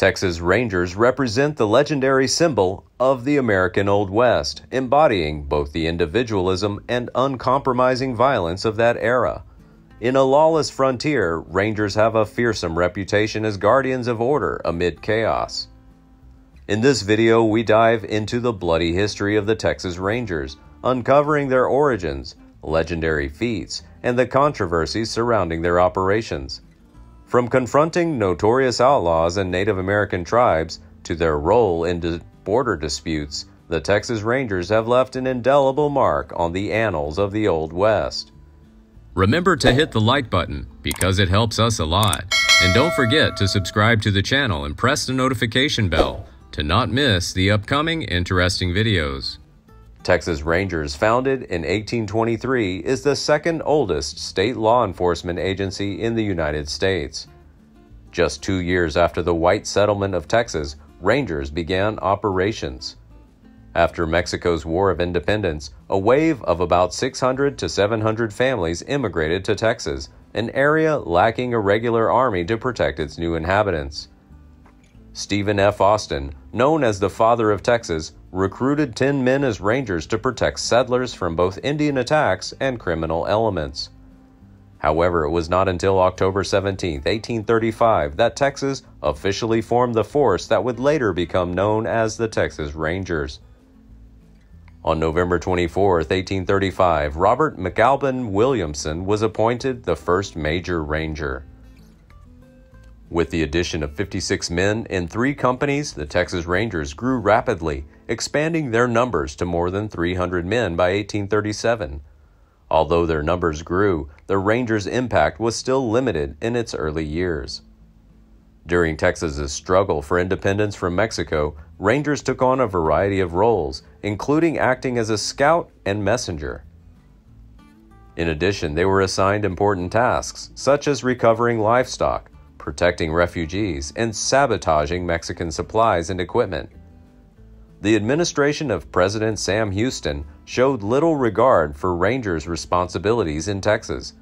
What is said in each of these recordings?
Texas Rangers represent the legendary symbol of the American Old West, embodying both the individualism and uncompromising violence of that era. In a lawless frontier, Rangers have a fearsome reputation as guardians of order amid chaos. In this video, we dive into the bloody history of the Texas Rangers, uncovering their origins, legendary feats, and the controversies surrounding their operations. From confronting notorious outlaws and Native American tribes to their role in border disputes, the Texas Rangers have left an indelible mark on the annals of the Old West. Remember to hit the like button because it helps us a lot. And don't forget to subscribe to the channel and press the notification bell to not miss the upcoming interesting videos. Texas Rangers, founded in 1823, is the second oldest state law enforcement agency in the United States. Just two years after the white settlement of Texas, Rangers began operations. After Mexico's War of Independence, a wave of about 600 to 700 families immigrated to Texas, an area lacking a regular army to protect its new inhabitants. Stephen F. Austin, known as the Father of Texas, recruited 10 men as rangers to protect settlers from both Indian attacks and criminal elements. However, it was not until October 17, 1835, that Texas officially formed the force that would later become known as the Texas Rangers. On November 24, 1835, Robert McAlpin Williamson was appointed the first Major Ranger. With the addition of 56 men in three companies, the Texas Rangers grew rapidly, expanding their numbers to more than 300 men by 1837. Although their numbers grew, the Rangers' impact was still limited in its early years. During Texas's struggle for independence from Mexico, Rangers took on a variety of roles, including acting as a scout and messenger. In addition, they were assigned important tasks, such as recovering livestock, protecting refugees, and sabotaging Mexican supplies and equipment. The administration of President Sam Houston showed little regard for Rangers' responsibilities in Texas.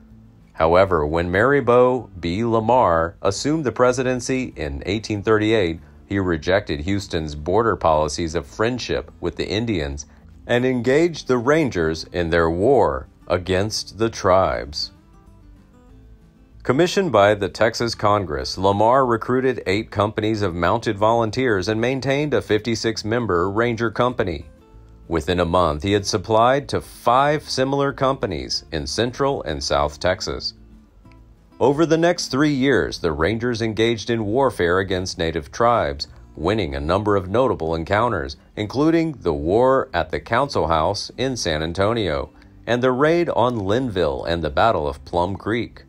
However, when Mirabeau B. Lamar assumed the presidency in 1838, he rejected Houston's border policies of friendship with the Indians and engaged the Rangers in their war against the tribes. Commissioned by the Texas Congress, Lamar recruited eight companies of mounted volunteers and maintained a 56 member Ranger Company. Within a month, he had supplied to five similar companies in Central and South Texas. Over the next three years, the Rangers engaged in warfare against native tribes, winning a number of notable encounters, including the war at the Council House in San Antonio and the raid on Linnville and the Battle of Plum Creek.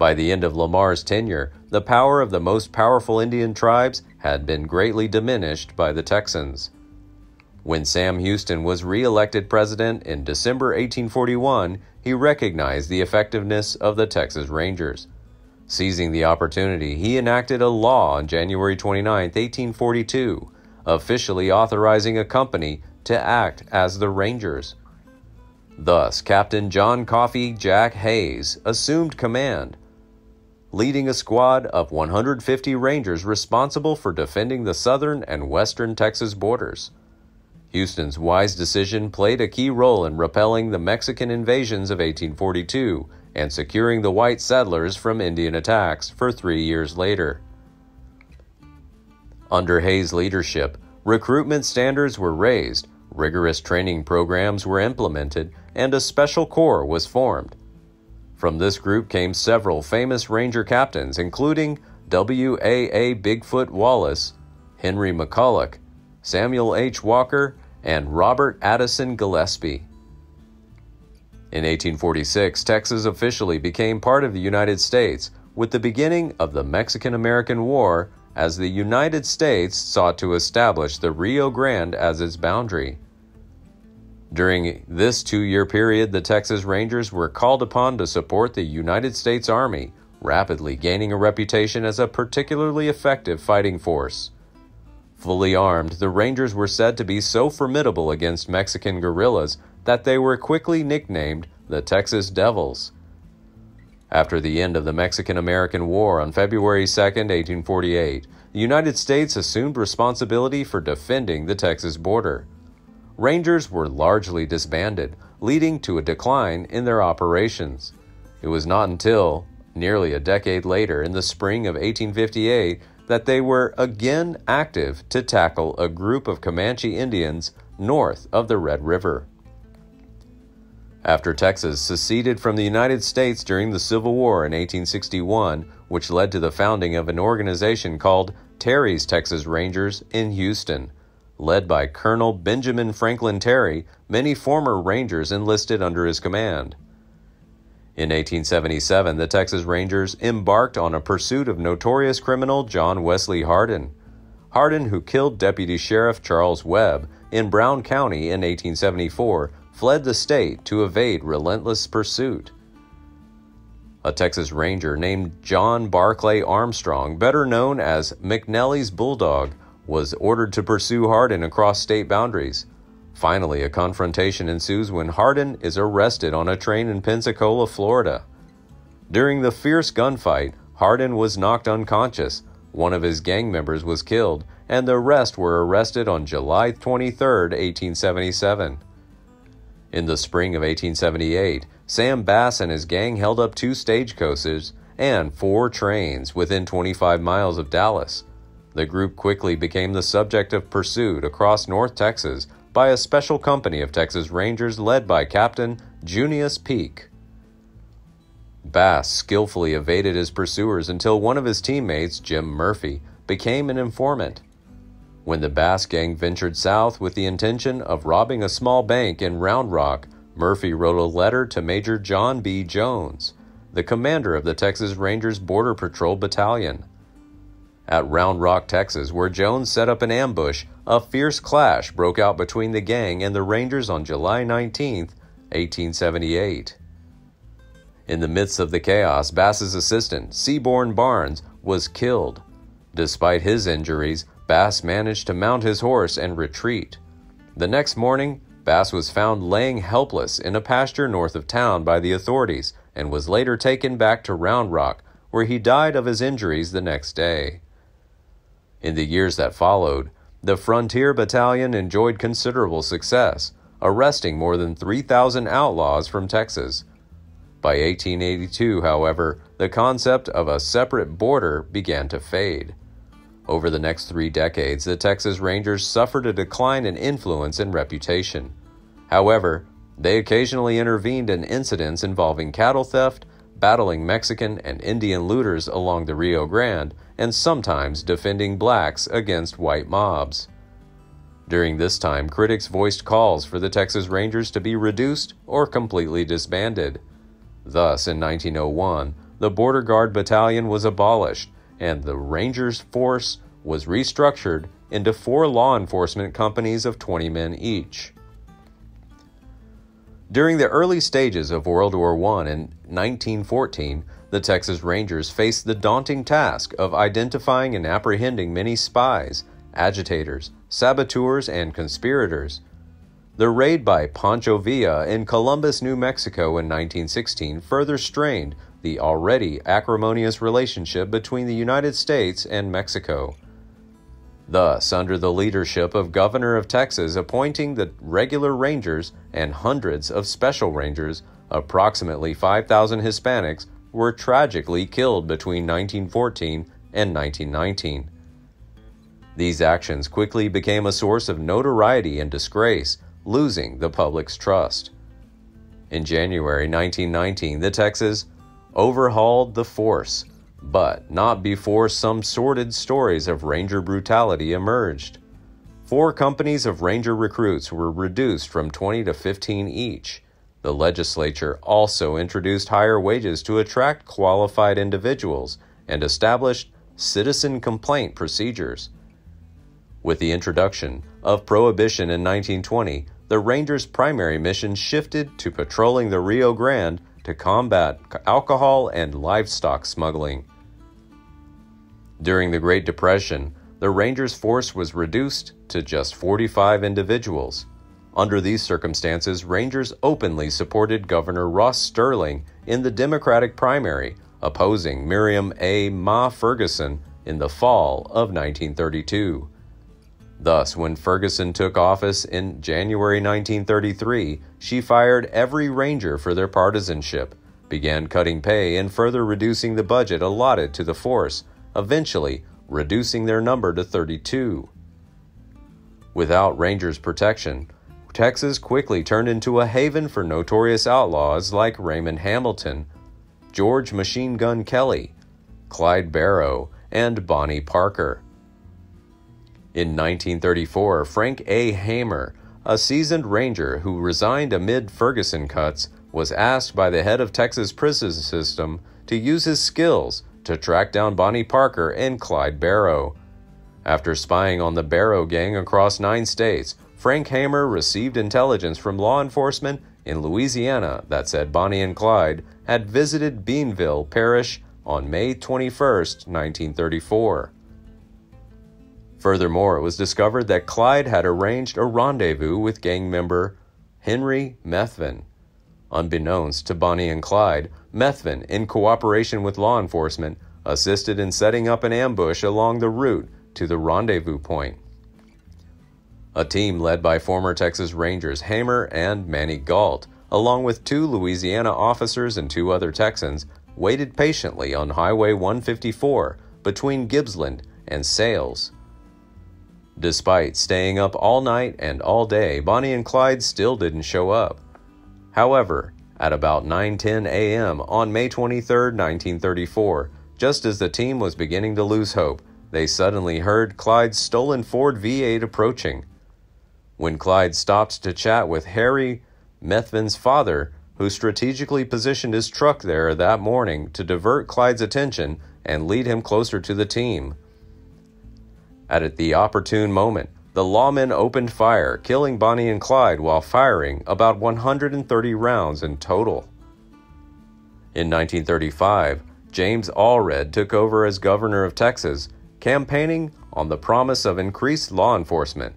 By the end of Lamar's tenure, the power of the most powerful Indian tribes had been greatly diminished by the Texans. When Sam Houston was re-elected president in December 1841, he recognized the effectiveness of the Texas Rangers. Seizing the opportunity, he enacted a law on January 29, 1842, officially authorizing a company to act as the Rangers. Thus, Captain John Coffee Jack Hays assumed command, leading a squad of 150 Rangers responsible for defending the southern and western Texas borders. Houston's wise decision played a key role in repelling the Mexican invasions of 1842 and securing the white settlers from Indian attacks for three years later. Under Hays' leadership, recruitment standards were raised, rigorous training programs were implemented, and a special corps was formed. From this group came several famous Ranger captains, including W. A. A. Bigfoot Wallace, Henry McCulloch, Samuel H. Walker, and Robert Addison Gillespie. In 1846, Texas officially became part of the United States with the beginning of the Mexican American War as the United States sought to establish the Rio Grande as its boundary. During this two year period, the Texas Rangers were called upon to support the United States Army, rapidly gaining a reputation as a particularly effective fighting force. Fully armed, the Rangers were said to be so formidable against Mexican guerrillas that they were quickly nicknamed the Texas Devils. After the end of the Mexican American War on February 2, 1848, the United States assumed responsibility for defending the Texas border. Rangers were largely disbanded, leading to a decline in their operations. It was not until nearly a decade later, in the spring of 1858, that they were again active to tackle a group of Comanche Indians north of the Red River. After Texas seceded from the United States during the Civil War in 1861, which led to the founding of an organization called Terry's Texas Rangers in Houston. Led by Colonel Benjamin Franklin Terry, many former Rangers enlisted under his command. In 1877, the Texas Rangers embarked on a pursuit of notorious criminal John Wesley Hardin. Hardin, who killed Deputy Sheriff Charles Webb in Brown County in 1874, fled the state to evade relentless pursuit. A Texas Ranger named John Barclay Armstrong, better known as McNelly's Bulldog, was ordered to pursue Hardin across state boundaries. Finally, a confrontation ensues when Hardin is arrested on a train in Pensacola, Florida. During the fierce gunfight, Hardin was knocked unconscious, one of his gang members was killed, and the rest were arrested on July 23, 1877. In the spring of 1878, Sam Bass and his gang held up two stagecoaches and four trains within 25 miles of Dallas. The group quickly became the subject of pursuit across North Texas by a special company of Texas Rangers led by Captain Junius Peak. Bass skillfully evaded his pursuers until one of his teammates, Jim Murphy, became an informant. When the Bass gang ventured south with the intention of robbing a small bank in Round Rock, Murphy wrote a letter to Major John B. Jones, the commander of the Texas Rangers Border Patrol Battalion. At Round Rock, Texas, where Jones set up an ambush, a fierce clash broke out between the gang and the Rangers on July 19, 1878. In the midst of the chaos, Bass's assistant, Seaborn Barnes, was killed. Despite his injuries, Bass managed to mount his horse and retreat. The next morning, Bass was found laying helpless in a pasture north of town by the authorities and was later taken back to Round Rock, where he died of his injuries the next day. In the years that followed, the Frontier Battalion enjoyed considerable success, arresting more than 3,000 outlaws from Texas. By 1882, however, the concept of a separate border began to fade. Over the next three decades, the Texas Rangers suffered a decline in influence and reputation. However, they occasionally intervened in incidents involving cattle theft, battling Mexican and Indian looters along the Rio Grande, and sometimes defending blacks against white mobs. During this time, critics voiced calls for the Texas Rangers to be reduced or completely disbanded. Thus, in 1901, the Border Guard Battalion was abolished and the Rangers force was restructured into four law enforcement companies of 20 men each. During the early stages of World War I in 1914, the Texas Rangers faced the daunting task of identifying and apprehending many spies, agitators, saboteurs, and conspirators. The raid by Pancho Villa in Columbus, New Mexico in 1916 further strained the already acrimonious relationship between the United States and Mexico. Thus, under the leadership of Governor of Texas appointing the regular rangers and hundreds of special rangers, approximately 5,000 Hispanics were tragically killed between 1914 and 1919. These actions quickly became a source of notoriety and disgrace, losing the public's trust. In January 1919, the Texas overhauled the force, but not before some sordid stories of Ranger brutality emerged. Four companies of Ranger recruits were reduced from 20 to 15 each. The legislature also introduced higher wages to attract qualified individuals and established citizen complaint procedures. With the introduction of prohibition in 1920, the Rangers' primary mission shifted to patrolling the Rio Grande to combat alcohol and livestock smuggling. During the Great Depression, the Rangers' force was reduced to just 45 individuals. Under these circumstances, Rangers openly supported Governor Ross Sterling in the Democratic primary, opposing Miriam A. Ma Ferguson in the fall of 1932. Thus, when Ferguson took office in January 1933, she fired every ranger for their partisanship, began cutting pay and further reducing the budget allotted to the force, eventually reducing their number to 32. Without Rangers' protection, Texas quickly turned into a haven for notorious outlaws like Raymond Hamilton, George Machine Gun Kelly, Clyde Barrow, and Bonnie Parker. In 1934, Frank A. Hamer, a seasoned ranger who resigned amid Ferguson cuts, was asked by the head of Texas prison system to use his skills to track down Bonnie Parker and Clyde Barrow. After spying on the Barrow gang across nine states, Frank Hamer received intelligence from law enforcement in Louisiana that said Bonnie and Clyde had visited Bienville Parish on May 21, 1934. Furthermore, it was discovered that Clyde had arranged a rendezvous with gang member Henry Methvin. Unbeknownst to Bonnie and Clyde, Methvin, in cooperation with law enforcement, assisted in setting up an ambush along the route to the rendezvous point. A team led by former Texas Rangers Hamer and Manny Gault, along with two Louisiana officers and two other Texans, waited patiently on Highway 154 between Gibsland and Sailes. Despite staying up all night and all day, Bonnie and Clyde still didn't show up. However, at about 9:10 a.m. on May 23, 1934, just as the team was beginning to lose hope, they suddenly heard Clyde's stolen Ford V8 approaching. When Clyde stopped to chat with Harry Methvin's father, who strategically positioned his truck there that morning to divert Clyde's attention and lead him closer to the team. At the opportune moment, the lawmen opened fire, killing Bonnie and Clyde while firing about 130 rounds in total. In 1935, James Allred took over as governor of Texas, campaigning on the promise of increased law enforcement.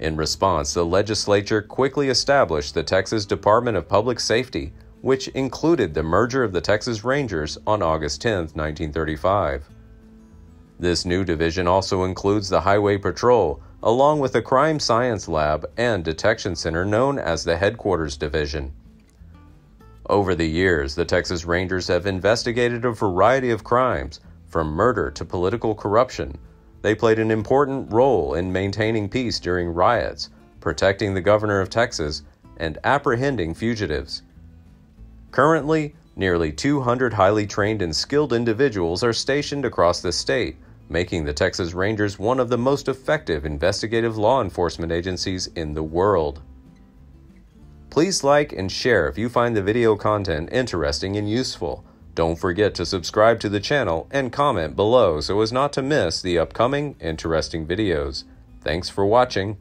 In response, the legislature quickly established the Texas Department of Public Safety, which included the merger of the Texas Rangers on August 10, 1935. This new division also includes the Highway Patrol, along with the Crime Science Lab and Detection Center known as the Headquarters Division. Over the years, the Texas Rangers have investigated a variety of crimes, from murder to political corruption. They played an important role in maintaining peace during riots, protecting the governor of Texas, and apprehending fugitives. Currently, nearly 200 highly trained and skilled individuals are stationed across the state making the Texas Rangers one of the most effective investigative law enforcement agencies in the world. Please like and share if you find the video content interesting and useful. Don't forget to subscribe to the channel and comment below so as not to miss the upcoming interesting videos. Thanks for watching.